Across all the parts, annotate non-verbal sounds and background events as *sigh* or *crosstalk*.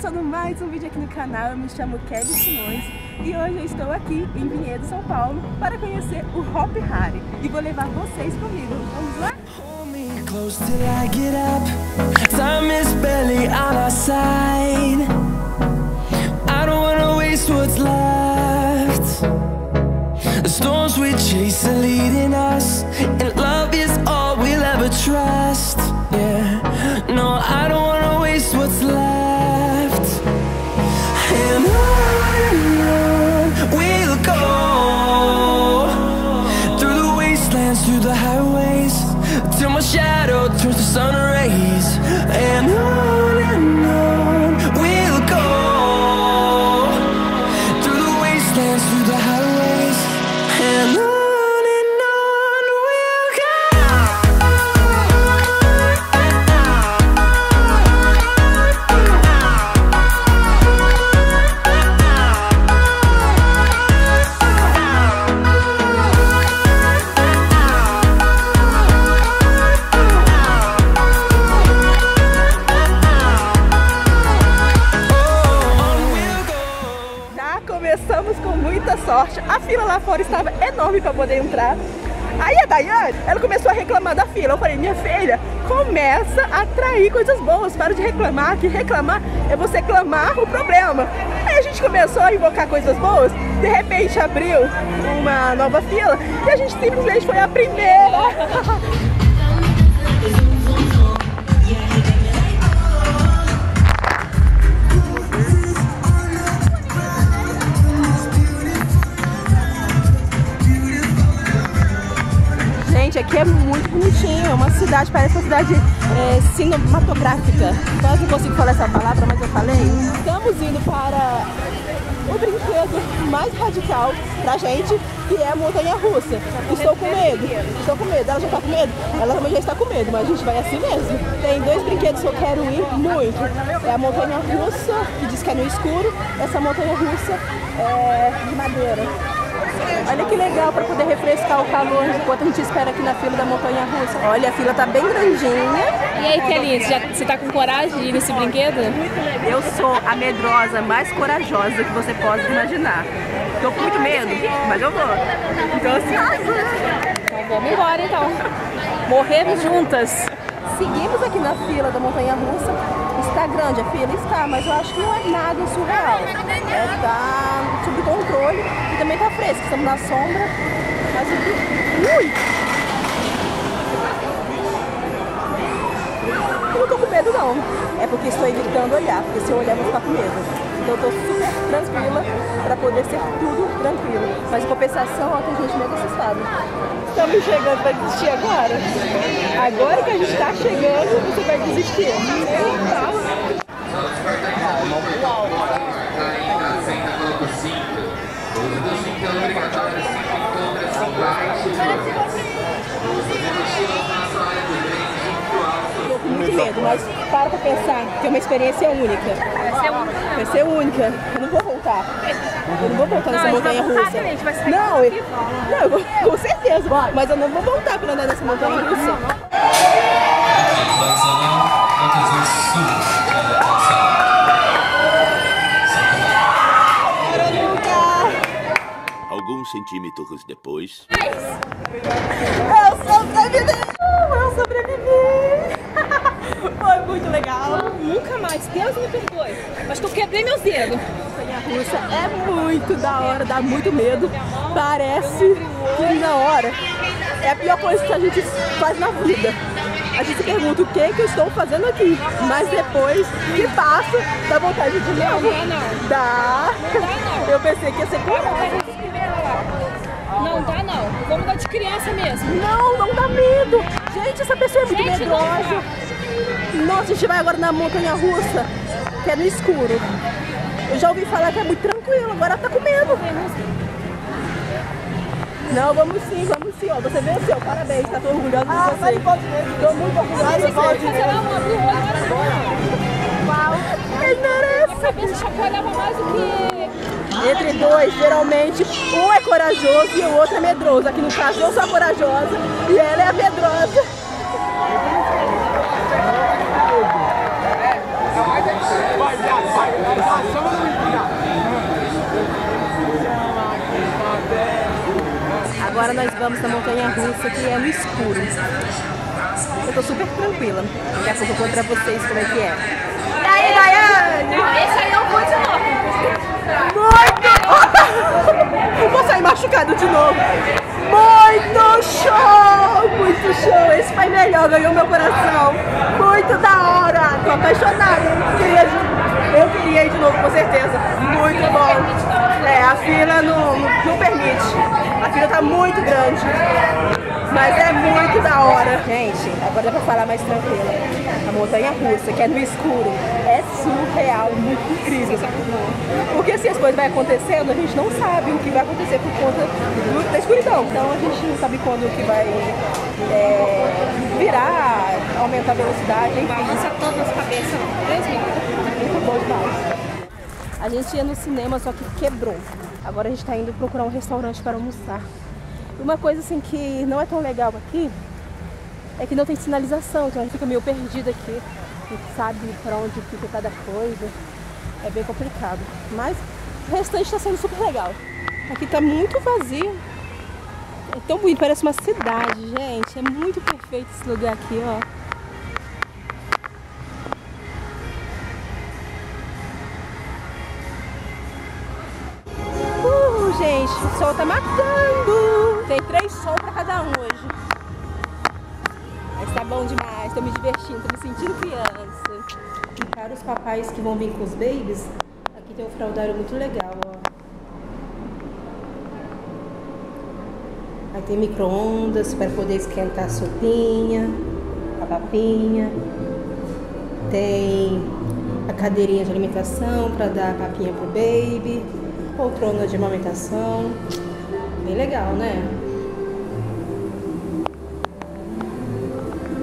começando mais um vídeo aqui no canal, eu me chamo Kelly Simões e hoje eu estou aqui em Vinhedo, São Paulo para conhecer o Hop Harry e vou levar vocês comigo, vamos lá? The storms we chase are leading us, fora estava enorme para poder entrar. Aí a Daiane, ela começou a reclamar da fila. Eu falei, minha filha, começa a atrair coisas boas, para de reclamar, que reclamar é você clamar o problema. Aí a gente começou a invocar coisas boas, de repente abriu uma nova fila e a gente simplesmente foi a primeira. *laughs* Gente, aqui é muito bonitinho, é uma cidade, parece uma cidade é, cinematográfica. Quase não consigo falar essa palavra, mas eu falei. Estamos indo para o brinquedo mais radical pra gente, que é a montanha russa. Estou com medo, estou com medo. Ela já está com medo? Ela também já está com medo, mas a gente vai assim mesmo. Tem dois brinquedos que eu quero ir muito. É a montanha russa, que diz que é no escuro. Essa montanha russa é de madeira. Olha que legal para poder refrescar o calor enquanto a gente espera aqui na fila da montanha russa. Olha, a fila tá bem grandinha. E aí, Kelly, você, já, você tá com coragem de ir nesse brinquedo? Eu sou a medrosa mais corajosa que você pode imaginar. Tô com muito medo, mas eu vou. Então assim, Então vamos embora então. Morremos juntas. seguimos aqui na fila da montanha russa. Está grande a fila? Está, mas eu acho que não é nada surreal. É, tá sob controle e também tá fresco. Estamos na sombra. Mas ui! Eu não tô com medo não. É porque estou evitando olhar, porque se eu olhar eu vou ficar com medo. Então eu tô super tranquila para poder ser tudo tranquilo. Mas em compensação, ó, tem gente meio assustada. Estamos chegando, vai desistir agora? Agora que a gente tá chegando, você vai desistir. Muito medo, mas para pra pensar que é uma experiência única. Vai ser única. Vai ser única. Eu não vou voltar. Eu não vou voltar nessa montanha voltar, russa. vai sair Não, eu, não, eu vou, com certeza. Mas eu não vou voltar pra andar nessa montanha russa. Alguns centímetros depois. Eu sobrevivi! Eu sobrevivi! Foi muito legal. Nunca mais, Deus me perdoe. Acho que eu quebrei meus dedos. montanha russa é muito da hora, dá muito medo. Parece que na hora é a pior coisa que a gente faz na vida. A gente se pergunta o que, que eu estou fazendo aqui, mas depois que passa, dá vontade de novo. Não, não. Dá. Eu pensei que ia ser pior. Não dá não. Vamos dar de criança mesmo. Não, não dá medo. Gente, essa pessoa é muito medrosa. Nossa, a gente vai agora na montanha russa, que é no escuro. Eu já ouvi falar que é muito tranquilo, agora tá com medo. Não, vamos sim, vamos sim. Ó, você venceu, parabéns, tá tô orgulhosa de você. Tô muito orgulhosa de você. Uau, quem merece? A cabeça chacoalhava mais do que... Entre dois, geralmente, um é corajoso e o outro é medroso. Aqui no caso, eu sou a corajosa e ela é a medrosa. Vai, vai, vai. Agora nós vamos na montanha russa que é no escuro. Eu tô super tranquila. Daqui a pouco eu conto pra vocês como é que é. E aí, Daiane? Esse aí eu vou de novo. Muito! Vou sair machucado de novo. Muito show! Muito show! Esse foi melhor, ganhou meu coração. Muito da hora! Tô apaixonada. Queria, de novo, com certeza. Muito bom. É, a fila não, não permite. A fila tá muito grande. Mas é muito da hora. Gente, agora dá pra falar mais tranquila. A montanha russa, que é no escuro, é surreal, muito incrível. Porque assim as coisas vão acontecendo, a gente não sabe o que vai acontecer por conta do- da escuridão. Então a gente não sabe quando que vai é, virar, aumentar a velocidade, enfim. Balança todas as cabeças. Deus me livre. Muito bom demais. A gente ia no cinema, só que quebrou. Agora a gente tá indo procurar um restaurante para almoçar. Uma coisa assim que não é tão legal aqui é que não tem sinalização, então a gente fica meio perdido aqui. Não sabe para onde fica cada coisa. É bem complicado. Mas o restante está sendo super legal. Aqui tá muito vazio. É tão bonito, parece uma cidade, gente. É muito perfeito esse lugar aqui, ó. O sol tá matando. Tem três sol pra cada um hoje. Mas tá bom demais, tô me divertindo, tô me sentindo criança. E para os papais que vão vir com os babies, aqui tem um fraldário muito legal, ó. Aí tem micro-ondas para poder esquentar a sopinha, a papinha. Tem a cadeirinha de alimentação para dar papinha pro baby. Poltrona de amamentação. Bem legal, né?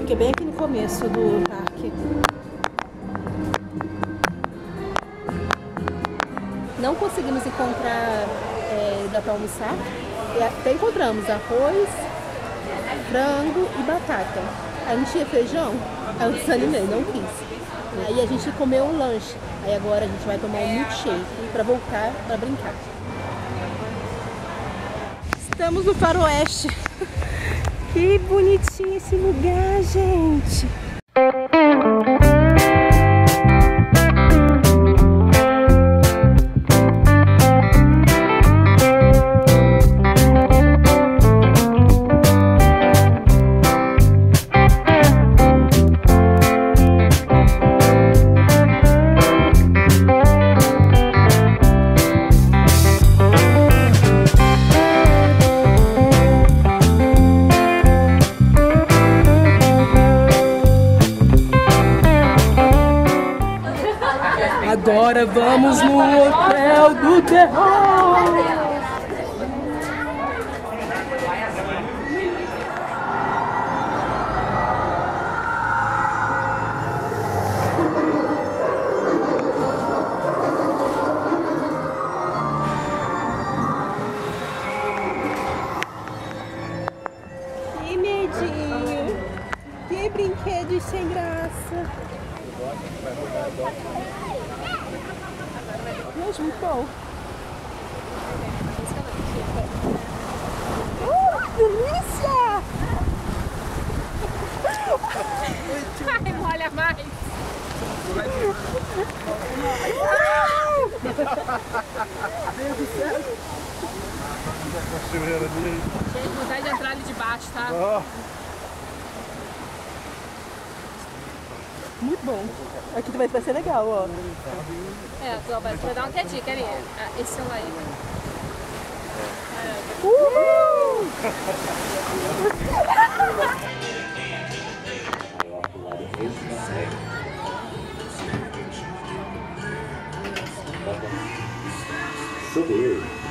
Fiquei bem aqui no começo do parque. Não conseguimos encontrar é, lugar para almoçar. Até encontramos arroz, frango e batata. Aí não tinha feijão, eu desanimei, não quis. Aí a gente comeu um lanche. Aí agora a gente vai tomar um milkshake para voltar para brincar. Estamos no faroeste. *laughs* Que bonitinho esse lugar, gente. No Hotel do Terror. Brinquedos sem graça. Gente, muito bom. Uh, delícia! Ai, molha mais. Gente, vontade de entrar ali debaixo, tá? Muito bom. Aqui vai, vai ser legal, ó. É, tô, vai vai dar uma quietinha, quer ir? Ah, Esse celular aí. Uhul! Choveu.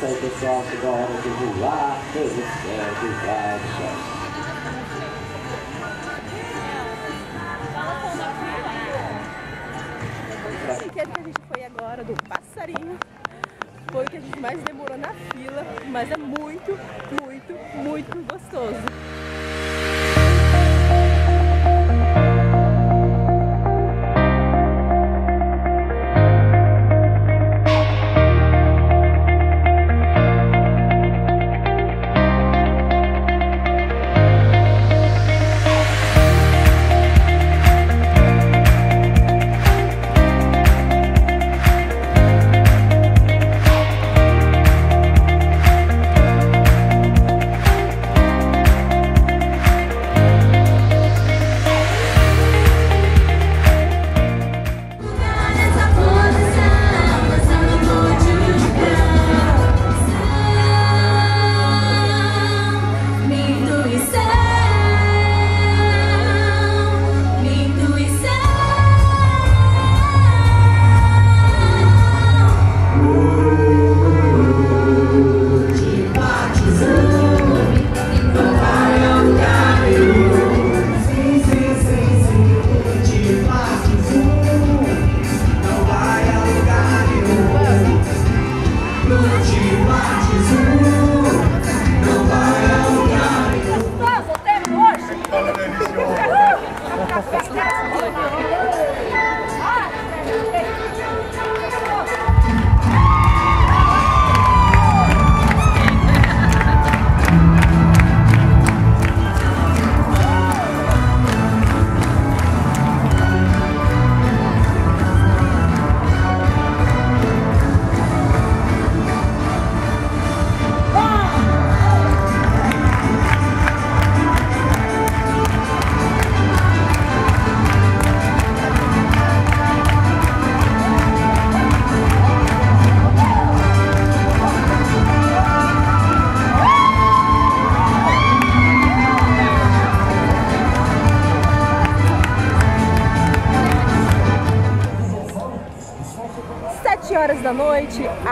Isso aí, pessoal. Hora de voar pelo céu do Vale. O que a gente foi agora, do passarinho, foi o que a gente mais demorou na fila, mas é muito, muito, muito gostoso.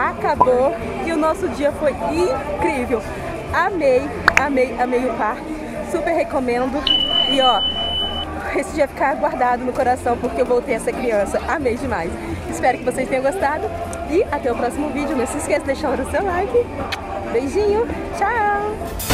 Acabou e o nosso dia foi incrível. Amei, amei, amei o parque, super recomendo. E ó, esse dia ficar guardado no coração porque eu voltei a ser criança. Amei demais. Espero que vocês tenham gostado e até o próximo vídeo. Não se esqueça de deixar o seu like. Beijinho, tchau!